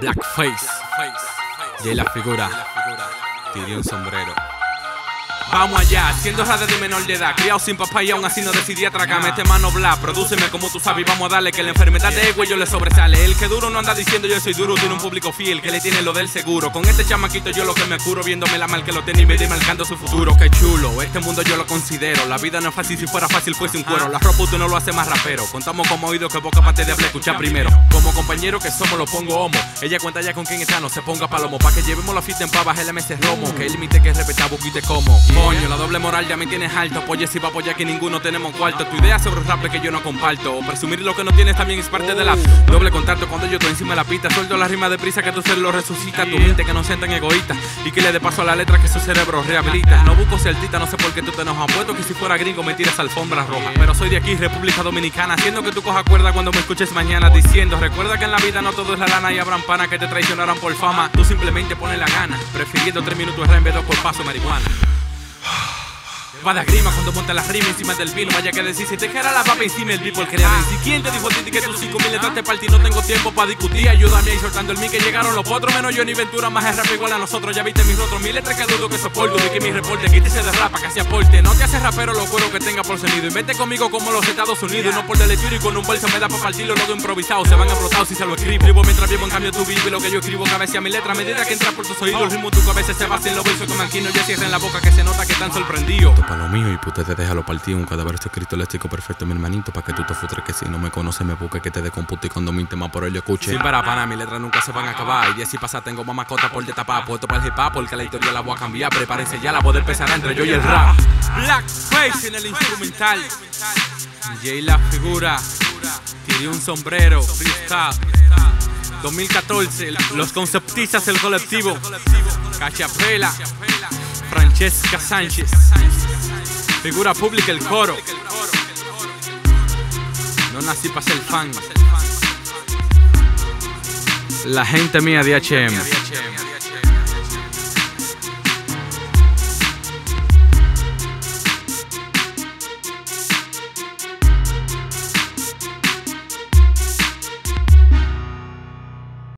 Blackface. De la figura. Tiré un sombrero. Vamos allá, siendo rada de menor de edad, criado sin papá y aún así no decidí atracarme. Este mano bla, prodúceme como tú sabes vamos a darle que la enfermedad de ego yo le sobresale. El que duro no anda diciendo yo soy duro, tiene un público fiel que le tiene lo del seguro. Con este chamaquito yo lo que me curo, viéndome la mal que lo tiene y me marcando su futuro. Qué chulo, este mundo yo lo considero. La vida no es fácil, si fuera fácil fuese un cuero. La ropa tú no lo hace más rapero. Contamos como oído que boca parte de hablar, escuchar primero. Como compañero que somos, lo pongo homo. Ella cuenta ya con quién está, no se ponga palomo. Pa' que llevemos la fiesta en pava, el MS Romo. Que el límite que respeta, buquite como. Coño, la doble moral ya me tienes alto. Apoye si va apoyar que ninguno tenemos cuarto. Tu idea sobre el rap que yo no comparto. O presumir lo que no tienes también es parte de la doble contacto. Cuando yo estoy encima de la pista, suelto la rima de prisa que tu ser resucita. Tu mente que no sea tan egoísta. Y que le dé paso a la letra que su cerebro rehabilita. No busco ser no sé por qué tú te enojas. Puesto que si fuera gringo me tiras alfombra roja. Pero soy de aquí, República Dominicana. Haciendo que tú cojas cuerda cuando me escuches mañana diciendo. Recuerda que en la vida no todo es la lana y habrán panas que te traicionarán por fama. Tú simplemente pones la gana. Prefiriendo tres minutos en vez de dos por paso marihuana. Va de grima cuando monta la rima encima del vino. Vaya que decir, si te queda la papa encima el people quería decir. ¿Quién te dijo a ti que tus cinco mil letras te partí? No tengo tiempo para discutir. Ayúdame ahí soltando el mí que llegaron los potros. Menos yo ni Ventura, más es rap igual a nosotros. Ya viste mis otros mil letras que dudo que soporto. Vi que mi reporte quítese de rapa que se aporte. No te hace rapero lo cuero que tenga por sonido. Vete conmigo como los Estados Unidos. No por lectura y con un bolso me da para partirlo. Luego improvisado se van explotados si se lo escribo. Escribo mientras vivo en cambio tú vives lo que yo escribo. Cabeza a mi letra medida que entra por tus oídos. El ritmo tu cabeza se basa en los bolsos como aquí no ya cierren la boca que se nota que están sorprendidos. Esto pa' lo mío y puta te déjalo partido. Un cadáver está escrito eléctrico perfecto, mi hermanito. Pa' que tú te futres que si no me conoces me busque que te decompute y cuando mi tema por ello escuche. Sin para pana, mis letras nunca se van a acabar. Y si pasa tengo más mascota por destapar. Puesto para el hip porque la historia la voy a cambiar. Prepárense ya, la voz empezar entre yo y el rap. Blackface en el instrumental. Jay la figura. Tiré un sombrero. Freestyle. 2014, los conceptistas el colectivo. Cachapela. Francesca Sánchez. Figura pública el coro. No nací para ser fan. La gente mía de HM.